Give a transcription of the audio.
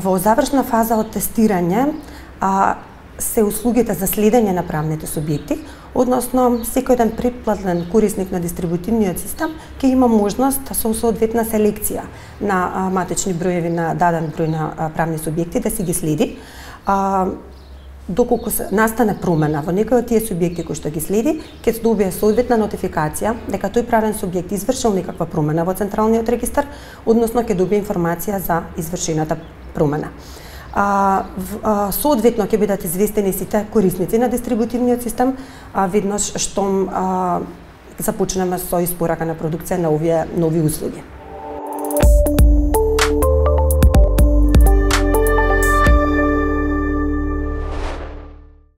Во завршна фаза од тестирање а, се услугите за следење на правните субјекти, односно секој ден преплатен корисник на дистрибутивниот систем ќе има можност со соодветна селекција на матечни броеви на даден број на правни субјекти да си ги следи. А, доколку се настане промена во некој од тие субјекти кои што ги следи, ќе се добие соодветна нотификација дека тој правен субјект извршил некаква промена во централниот регистар, односно ќе добие информација за извршената промена. А, а, соодветно ќе бидат известени сите корисници на дистрибутивниот систем, а, веднаш штом а, започнеме со испорака на продукција на овие нови услуги.